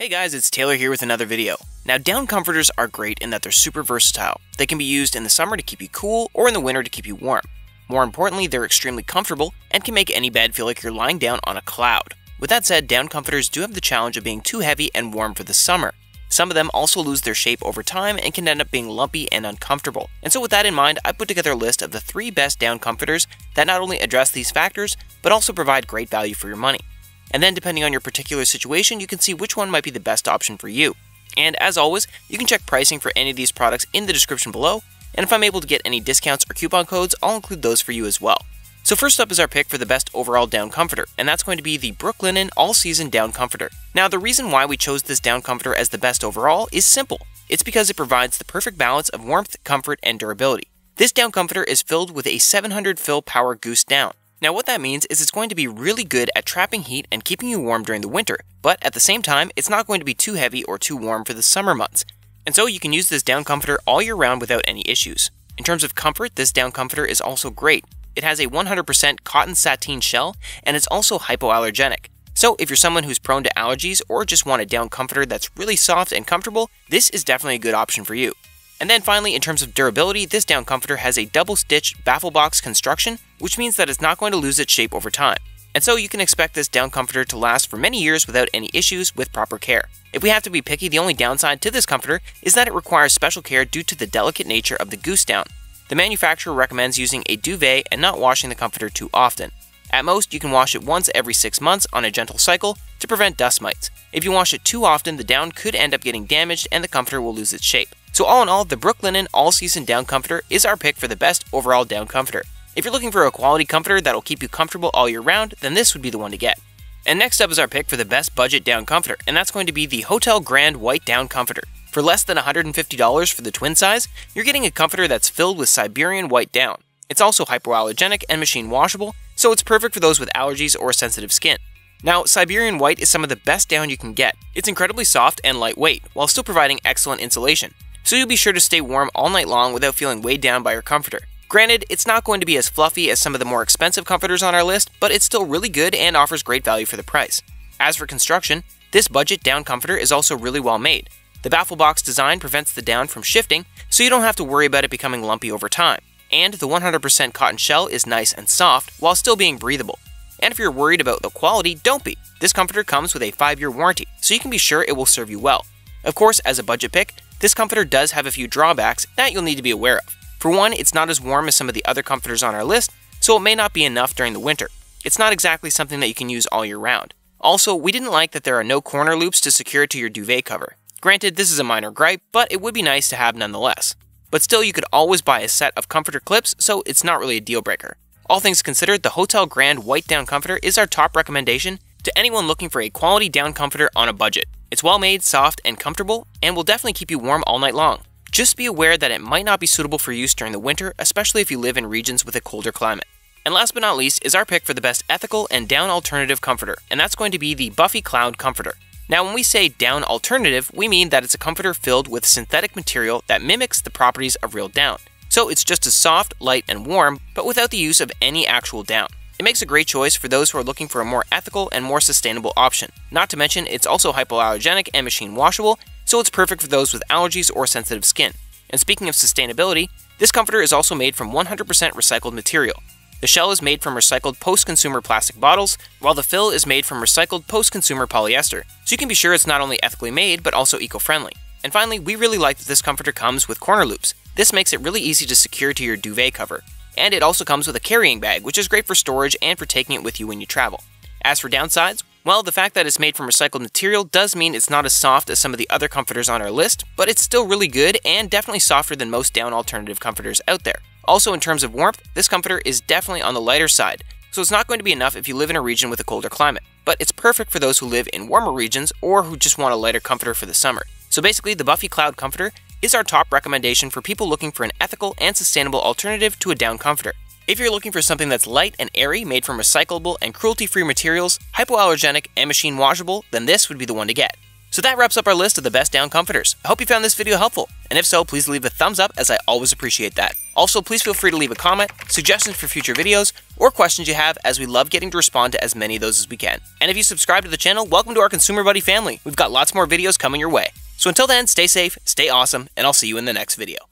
Hey guys, it's Taylor here with another video. Now down comforters are great in that they're super versatile. They can be used in the summer to keep you cool or in the winter to keep you warm. More importantly, they're extremely comfortable and can make any bed feel like you're lying down on a cloud. With that said, down comforters do have the challenge of being too heavy and warm for the summer. Some of them also lose their shape over time and can end up being lumpy and uncomfortable. And so with that in mind, I put together a list of the three best down comforters that not only address these factors, but also provide great value for your money and then depending on your particular situation, you can see which one might be the best option for you. And as always, you can check pricing for any of these products in the description below, and if I'm able to get any discounts or coupon codes, I'll include those for you as well. So first up is our pick for the best overall down comforter, and that's going to be the Brooklinen All Season Down Comforter. Now the reason why we chose this down comforter as the best overall is simple. It's because it provides the perfect balance of warmth, comfort, and durability. This down comforter is filled with a 700 fill power goose down, now what that means is it's going to be really good at trapping heat and keeping you warm during the winter, but at the same time, it's not going to be too heavy or too warm for the summer months. And so you can use this down comforter all year round without any issues. In terms of comfort, this down comforter is also great. It has a 100% cotton sateen shell, and it's also hypoallergenic. So if you're someone who's prone to allergies or just want a down comforter that's really soft and comfortable, this is definitely a good option for you. And then finally, in terms of durability, this down comforter has a double-stitched baffle box construction, which means that it's not going to lose its shape over time. And so you can expect this down comforter to last for many years without any issues with proper care. If we have to be picky, the only downside to this comforter is that it requires special care due to the delicate nature of the goose down. The manufacturer recommends using a duvet and not washing the comforter too often. At most, you can wash it once every 6 months on a gentle cycle to prevent dust mites. If you wash it too often, the down could end up getting damaged and the comforter will lose its shape. So all in all, the Brooklinen All-Season Down Comforter is our pick for the best overall down comforter. If you're looking for a quality comforter that'll keep you comfortable all year round, then this would be the one to get. And next up is our pick for the best budget down comforter, and that's going to be the Hotel Grand White Down Comforter. For less than $150 for the twin size, you're getting a comforter that's filled with Siberian white down. It's also hypoallergenic and machine washable, so it's perfect for those with allergies or sensitive skin. Now, Siberian white is some of the best down you can get. It's incredibly soft and lightweight, while still providing excellent insulation so you'll be sure to stay warm all night long without feeling weighed down by your comforter. Granted, it's not going to be as fluffy as some of the more expensive comforters on our list, but it's still really good and offers great value for the price. As for construction, this budget down comforter is also really well made. The baffle box design prevents the down from shifting, so you don't have to worry about it becoming lumpy over time. And the 100% cotton shell is nice and soft while still being breathable. And if you're worried about the quality, don't be. This comforter comes with a 5 year warranty, so you can be sure it will serve you well. Of course, as a budget pick, this comforter does have a few drawbacks that you'll need to be aware of. For one, it's not as warm as some of the other comforters on our list, so it may not be enough during the winter. It's not exactly something that you can use all year round. Also, we didn't like that there are no corner loops to secure to your duvet cover. Granted, this is a minor gripe, but it would be nice to have nonetheless. But still, you could always buy a set of comforter clips, so it's not really a deal breaker. All things considered, the Hotel Grand White Down Comforter is our top recommendation to anyone looking for a quality down comforter on a budget. It's well made, soft, and comfortable, and will definitely keep you warm all night long. Just be aware that it might not be suitable for use during the winter, especially if you live in regions with a colder climate. And last but not least is our pick for the best ethical and down alternative comforter, and that's going to be the Buffy Cloud Comforter. Now, when we say down alternative, we mean that it's a comforter filled with synthetic material that mimics the properties of real down. So it's just as soft, light, and warm, but without the use of any actual down. It makes a great choice for those who are looking for a more ethical and more sustainable option. Not to mention, it's also hypoallergenic and machine washable, so it's perfect for those with allergies or sensitive skin. And speaking of sustainability, this comforter is also made from 100% recycled material. The shell is made from recycled post-consumer plastic bottles, while the fill is made from recycled post-consumer polyester, so you can be sure it's not only ethically made, but also eco-friendly. And finally, we really like that this comforter comes with corner loops. This makes it really easy to secure to your duvet cover and it also comes with a carrying bag, which is great for storage and for taking it with you when you travel. As for downsides, well, the fact that it's made from recycled material does mean it's not as soft as some of the other comforters on our list, but it's still really good and definitely softer than most down alternative comforters out there. Also, in terms of warmth, this comforter is definitely on the lighter side, so it's not going to be enough if you live in a region with a colder climate, but it's perfect for those who live in warmer regions or who just want a lighter comforter for the summer. So basically, the Buffy Cloud Comforter is our top recommendation for people looking for an ethical and sustainable alternative to a down comforter. If you're looking for something that's light and airy, made from recyclable and cruelty-free materials, hypoallergenic, and machine washable, then this would be the one to get. So that wraps up our list of the best down comforters. I hope you found this video helpful, and if so, please leave a thumbs up as I always appreciate that. Also, please feel free to leave a comment, suggestions for future videos, or questions you have as we love getting to respond to as many of those as we can. And if you subscribe to the channel, welcome to our Consumer Buddy family. We've got lots more videos coming your way. So until then, stay safe, stay awesome, and I'll see you in the next video.